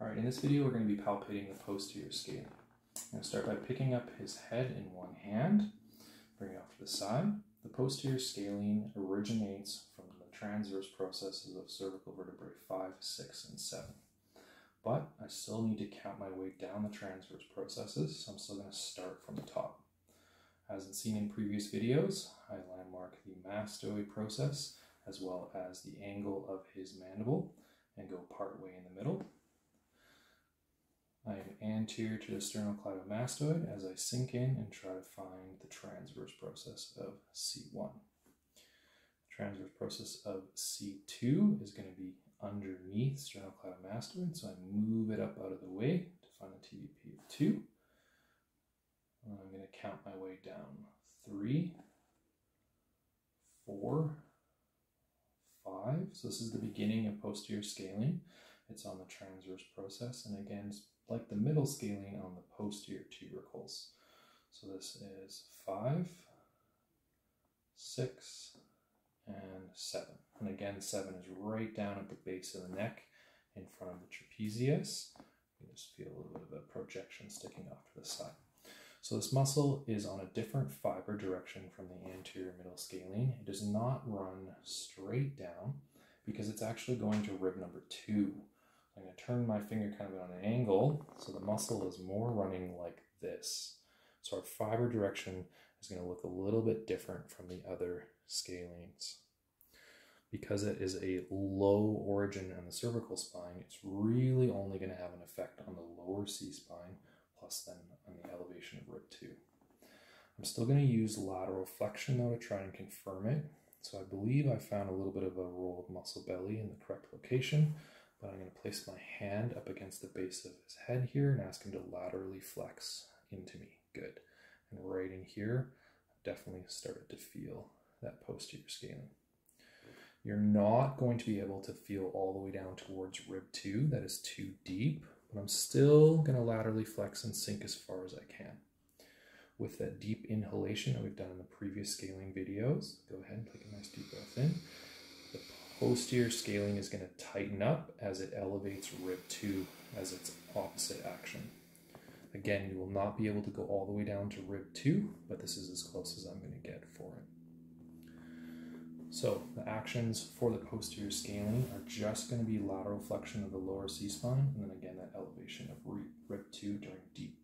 All right, in this video, we're going to be palpating the posterior scalene. I'm going to start by picking up his head in one hand, bring it off to the side. The posterior scalene originates from the transverse processes of cervical vertebrae 5, 6, and 7. But I still need to count my way down the transverse processes, so I'm still going to start from the top. As seen in previous videos, I landmark the mastoid process as well as the angle of his mandible and go part way in the middle. I am anterior to the sternocleidomastoid as I sink in and try to find the transverse process of C1. The transverse process of C2 is going to be underneath sternocleidomastoid, so I move it up out of the way to find the TVP of 2. And I'm going to count my way down. Three, four, five. So this is the beginning of posterior scalene. It's on the transverse process, and again, like the middle scalene on the posterior tubercles. So this is five, six, and seven. And again, seven is right down at the base of the neck in front of the trapezius. You just feel a little bit of a projection sticking off to the side. So this muscle is on a different fiber direction from the anterior middle scalene. It does not run straight down because it's actually going to rib number two. I'm going to turn my finger kind of on an angle so the muscle is more running like this. So our fiber direction is going to look a little bit different from the other scalenes. Because it is a low origin in the cervical spine, it's really only going to have an effect on the lower C spine plus then on the elevation of rib 2. I'm still going to use lateral flexion though to try and confirm it. So I believe I found a little bit of a roll of muscle belly in the correct location but I'm going to place my hand up against the base of his head here and ask him to laterally flex into me. Good. And right in here, I've definitely started to feel that posterior scalene. You're not going to be able to feel all the way down towards rib 2. That is too deep, but I'm still going to laterally flex and sink as far as I can. With that deep inhalation that we've done in the previous scalene videos, go ahead and take a nice deep breath in posterior scalene is going to tighten up as it elevates rib 2 as its opposite action. Again, you will not be able to go all the way down to rib 2, but this is as close as I'm going to get for it. So the actions for the posterior scalene are just going to be lateral flexion of the lower C-spine, and then again that elevation of rib 2 during deep.